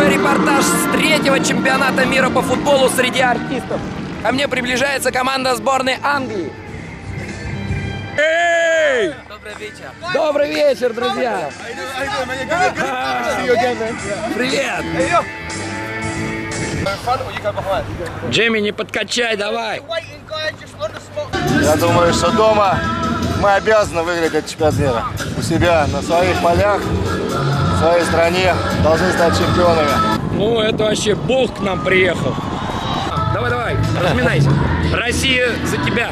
Новый репортаж с третьего чемпионата мира по футболу среди артистов. Ко мне приближается команда сборной Англии. Эй! Добрый вечер. Добрый вечер, друзья. Привет. Джейми, не подкачай, давай. Я думаю, что дома мы обязаны выиграть этот чемпионат мира. У себя, на своих полях, своей стране должны стать чемпионами. Ну, это вообще бог к нам приехал. Давай, давай, разминайся. Россия за тебя.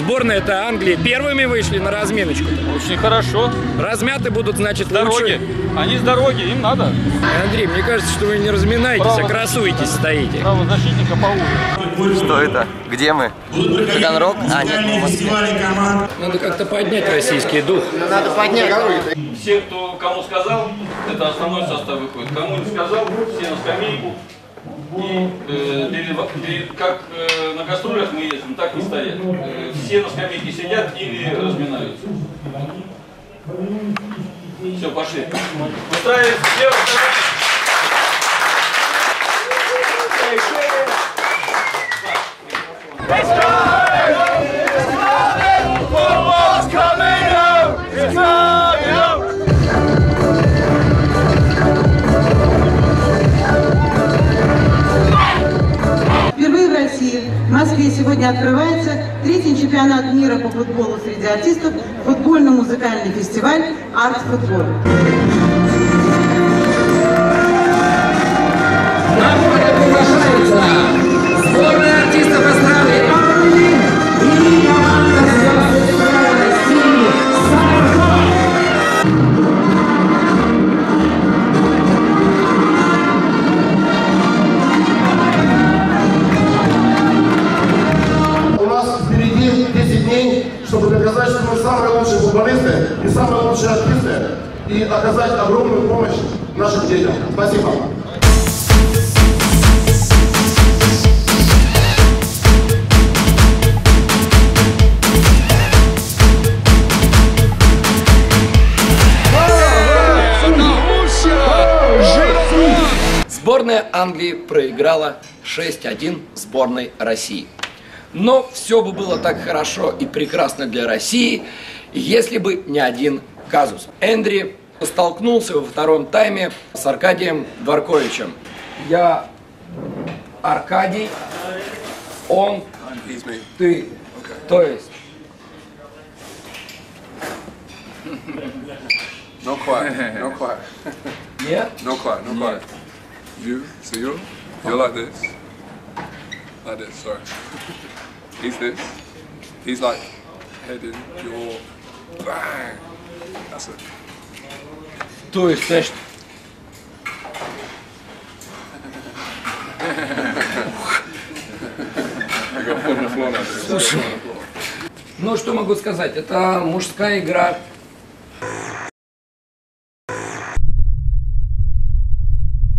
Сборная это Англии первыми вышли на разминочку. Очень хорошо. Размяты будут, значит, С дороги. лучше. Они с дороги, им надо. Андрей, мне кажется, что вы не разминаетесь, а Право. красуетесь стоите. Правозащитника по улице. Что это? Где мы? Таганрог? А, нет, Москве. Надо как-то поднять российский дух. Все, кто кому сказал, это основной состав выходит. Кому не сказал, все на скамейку. И э, перед- как э, на гастролях мы ездим, так и стоят. Э, все на скамейке сидят или разминаются. Все, пошли. Дело, вставайте. Москве сегодня открывается третий чемпионат мира по футболу среди артистов, футбольно-музыкальный фестиваль «Арт-футбол». Дней, чтобы доказать, что мы самые лучшие футболисты и самые лучшие артисты и оказать огромную помощь нашим детям. Спасибо. Сборная Англии проиграла 6-1 сборной России. Но все бы было так хорошо и прекрасно для России, если бы не один казус. Эндри столкнулся во втором тайме с Аркадием Дворковичем. Я Аркадий, он, ты. То есть, No quiet, no quiet, нет? no quiet, no quiet. You, so you, you're like this, like this. Sorry. He's this. He's like heading. You're bang. That's it. Floor now. dude. ну что могу сказать, это мужская игра